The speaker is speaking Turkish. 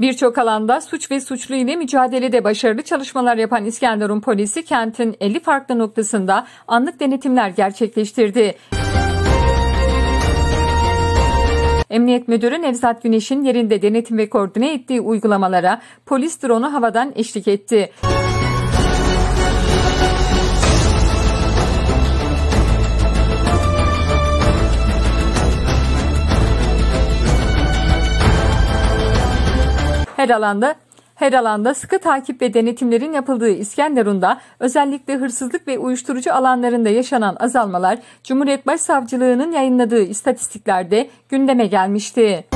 Birçok alanda suç ve suçlu ile mücadelede başarılı çalışmalar yapan İskenderun polisi kentin 50 farklı noktasında anlık denetimler gerçekleştirdi. Emniyet Müdürü Nevzat Güneş'in yerinde denetim ve koordine ettiği uygulamalara polis dronu havadan eşlik etti. Her alanda her alanda sıkı takip ve denetimlerin yapıldığı İskenderun'da özellikle hırsızlık ve uyuşturucu alanlarında yaşanan azalmalar Cumhuriyet Başsavcılığı'nın yayınladığı istatistiklerde gündeme gelmişti.